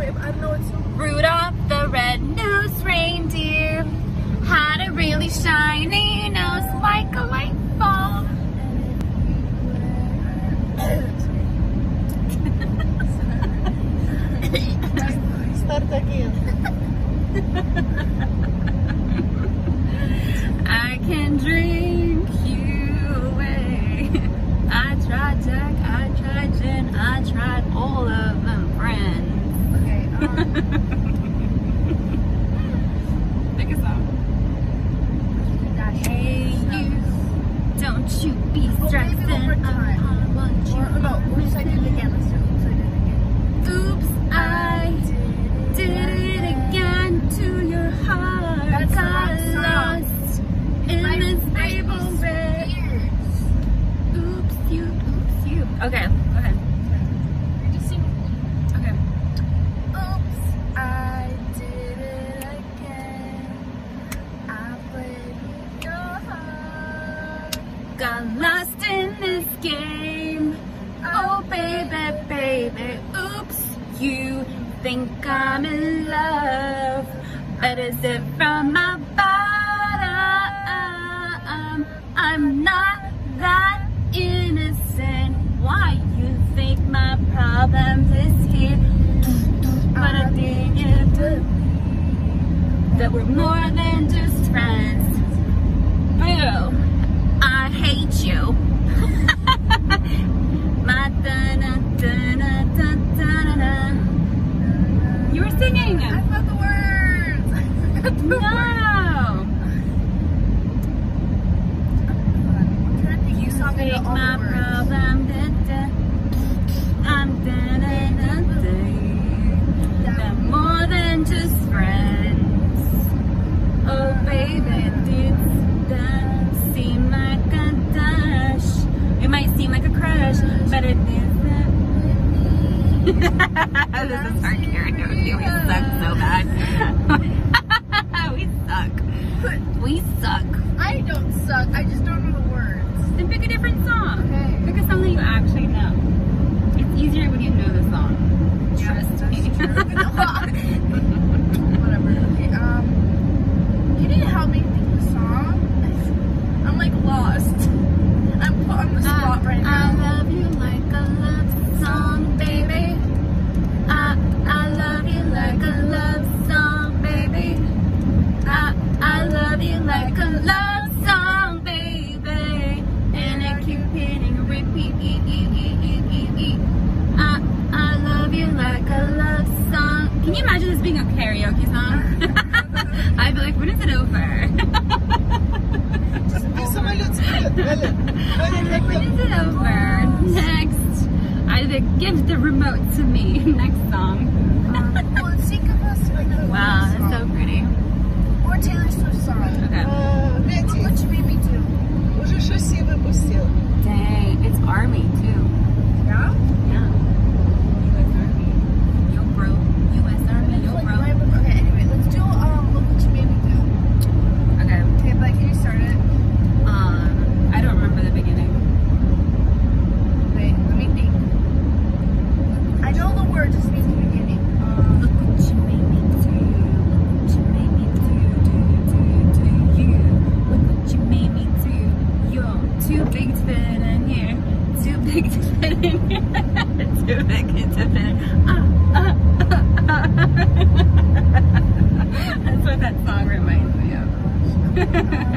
Wait, I don't know song. Rudolph the red-nosed reindeer had a really shiny nose like a light bulb. Start again. I can drink you away. I tried Jack, I tried gin, I tried all of them friends. Okay, um, Pick a song. Hey you, don't you be Oh, maybe stressing one more time. Uh, upon or, no, oops, I did it again. Let's do oops, I did it again. Oops, I did it again to your heart. That's the Got lost in My- this my red. Oops, you, oops, you. Okay, go ahead. You're just singing. Okay. Oops, I did it again. I played your heart. Baby, baby. Oops, you think I'm in love. But is it from my bottom? I'm not that innocent. Why you think my problem is here? But I didn't believe that we're more than singing. I forgot the words. No. I'm trying to think You make my problem. Da, da. I'm da-na-na-na. They're more than just friends. Oh, baby, this doesn't seem like a dash. It might seem like a crush, but it. This is our karaoke. We suck so bad. we suck. We suck. Can you imagine this being a karaoke song? I'd be like, when is it over? When is it over? Next. Either give the remote to me. Next song. Too big to too big to fit ah. That's what that song reminds me of.